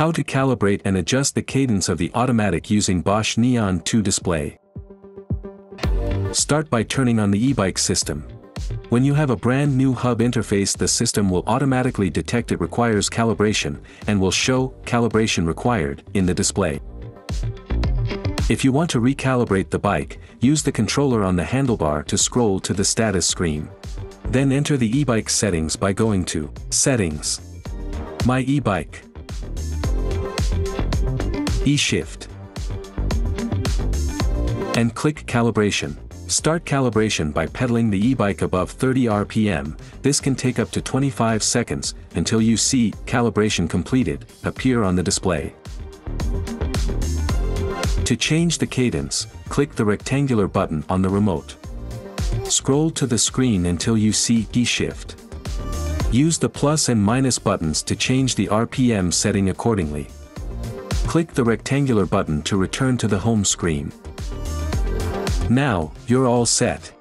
How to calibrate and adjust the cadence of the AUTOMATiQ using Bosch Nyon 2 display. Start by turning on the e-bike system. When you have a brand new hub interface the system will automatically detect it requires calibration, and will show, calibration required, in the display. If you want to recalibrate the bike, use the controller on the handlebar to scroll to the status screen. Then enter the e-bike settings by going to, Settings. My e-bike. E-shift. And click Calibration. Start calibration by pedaling the e-bike above 30 rpm, this can take up to 25 seconds, until you see calibration completed appear on the display. To change the cadence, click the rectangular button on the remote. Scroll to the screen until you see E-shift. Use the plus and minus buttons to change the RPM setting accordingly. Click the rectangular button to return to the home screen. Now, you're all set.